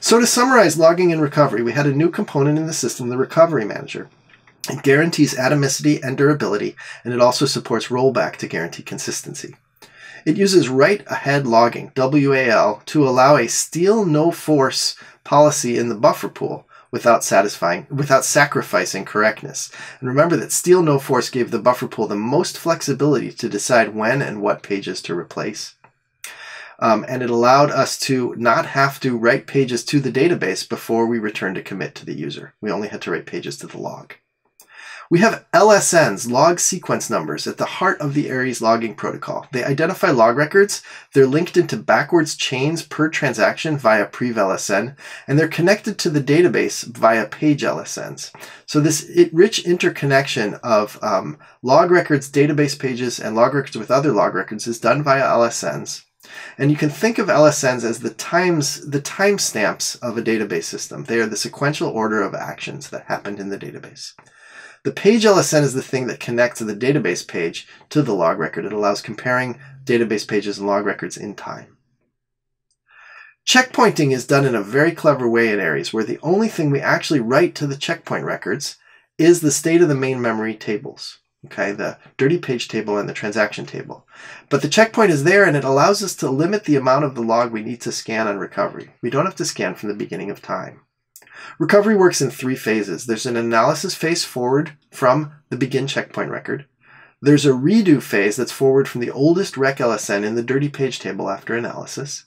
So to summarize logging and recovery, we had a new component in the system, the recovery manager. It guarantees atomicity and durability, and it also supports rollback to guarantee consistency. It uses write ahead logging, WAL, to allow a steal no force policy in the buffer pool without satisfying without sacrificing correctness. And remember that steal no force gave the buffer pool the most flexibility to decide when and what pages to replace. Um, and it allowed us to not have to write pages to the database before we returned to commit to the user. We only had to write pages to the log. We have LSNs, log sequence numbers, at the heart of the Aries logging protocol. They identify log records, they're linked into backwards chains per transaction via prev LSN, and they're connected to the database via page LSNs. So this rich interconnection of um, log records, database pages, and log records with other log records is done via LSNs. And you can think of LSNs as the times the timestamps of a database system. They are the sequential order of actions that happened in the database. The page LSN is the thing that connects the database page to the log record. It allows comparing database pages and log records in time. Checkpointing is done in a very clever way in Aries, where the only thing we actually write to the checkpoint records is the state of the main memory tables. Okay, the dirty page table and the transaction table. But the checkpoint is there and it allows us to limit the amount of the log we need to scan on recovery. We don't have to scan from the beginning of time. Recovery works in three phases. There's an analysis phase forward from the begin checkpoint record. There's a redo phase that's forward from the oldest rec LSN in the dirty page table after analysis.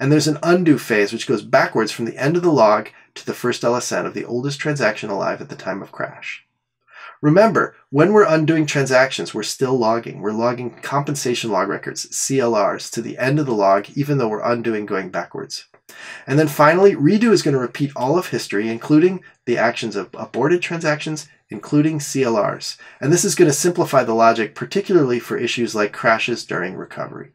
And there's an undo phase which goes backwards from the end of the log to the first LSN of the oldest transaction alive at the time of crash. Remember, when we're undoing transactions, we're still logging. We're logging compensation log records, CLRs, to the end of the log, even though we're undoing going backwards. And then finally, redo is going to repeat all of history, including the actions of aborted transactions, including CLRs. And this is going to simplify the logic, particularly for issues like crashes during recovery.